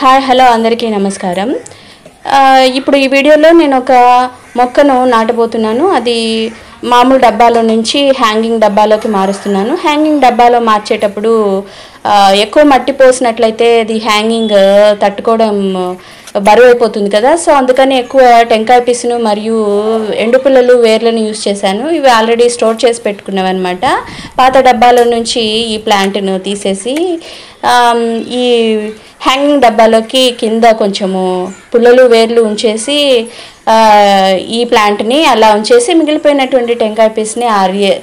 Hi hello అందరికీ నమస్కారం. ఇప్పుడు ఈ వీడియోలో నేను ఒక మొక్కను నాటబోతున్నాను. అది మామూలు డబ్బాలో నుంచి హ్యాంగింగ్ డబ్బాలోకి మారుస్తున్నాను. హ్యాంగింగ్ డబ్బాలో మార్చేటప్పుడు ఎక్కువ మట్టి పోసినట్లయితే అది హ్యాంగింగ్ తట్టుకోవడం బరువు అయిపోతుంది కదా. సో అందుకని ఎక్కువ టెంకాయ పీసును మరియు ఎండుపుల్లలు వేర్లను యూజ్ చేశాను. ఇవి ఆల్రెడీ స్టోర్ చేసి పెట్టుకున్నవి అనమాట పాత డబ్బాలో నుంచి ఈ ప్లాంట్ను తీసేసి ఈ హ్యాంగింగ్ డబ్బాలోకి కింద కొంచెము పుల్లలు వేర్లు ఉంచేసి ఈ ప్లాంట్ని అలా ఉంచేసి మిగిలిపోయినటువంటి టెంకాయ పీస్ని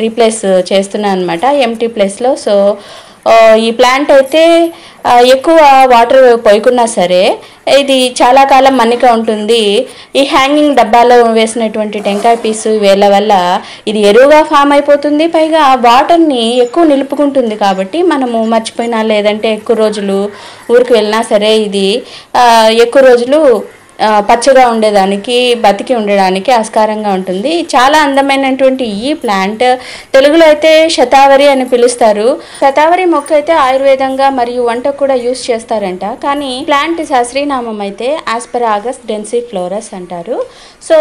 రీప్లేస్ చేస్తున్నాను అనమాట ఎంటీ ప్లేస్లో సో ఈ ప్లాంట్ అయితే ఎక్కువ వాటర్ పోయకున్నా సరే ఇది చాలా కాలం మన్నిక ఉంటుంది. ఈ హ్యాంగింగ్ డబ్బాలో వేసినటువంటి టెంకాయ పీసు వేళ్ళ వల్ల ఇది ఎరువుగా ఫామ్ అయిపోతుంది. పైగా వాటర్ని ఎక్కువ నిలుపుకుంటుంది కాబట్టి మనము మర్చిపోయినా లేదంటే ఎక్కువ రోజులు ఊరికి వెళ్ళినా సరే ఇది ఎక్కువ రోజులు పచ్చగా ఉండేదానికి బతికి ఉండడానికి ఆస్కారంగా ఉంటుంది. చాలా అందమైనటువంటి ఈ ప్లాంట్ తెలుగులో అయితే శతావరి అని పిలుస్తారు. శతావరి మొక్క అయితే ఆయుర్వేదంగా మరియు వంటకు కూడా యూస్ చేస్తారంట. కానీ ప్లాంట్ శాస్త్రీనామం అయితే ఆస్పరాగస్ డెన్సీ ఫ్లోరస్ అంటారు. సో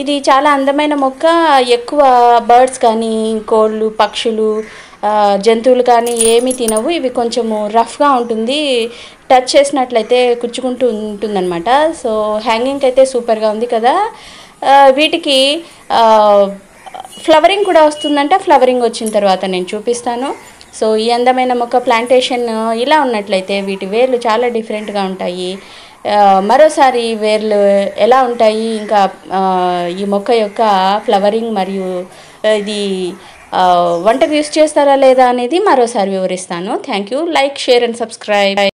ఇది చాలా అందమైన మొక్క. ఎక్కువ బర్డ్స్ కానీ కోళ్ళు పక్షులు జంతువులు కానీ ఏమీ తినవు. ఇవి కొంచెము రఫ్గా ఉంటుంది. టచ్ చేసినట్లయితే కుచ్చుకుంటూ ఉంటుందన్నమాట. సో హ్యాంగింగ్ అయితే సూపర్గా ఉంది కదా. వీటికి ఫ్లవరింగ్ కూడా వస్తుందంటే. ఫ్లవరింగ్ వచ్చిన తర్వాత నేను చూపిస్తాను. సో ఈ అందమైన మొక్క ప్లాంటేషన్ ఇలా ఉన్నట్లయితే వీటి వేర్లు చాలా డిఫరెంట్గా ఉంటాయి. మరోసారి వేర్లు ఎలా ఉంటాయి? ఇంకా ఈ మొక్క యొక్క ఫ్లవరింగ్ మరియు ఇది వంటకు యూస్ చేస్తారా లేదా అనేది మరోసారి వివరిస్తాను. Thank you like share and subscribe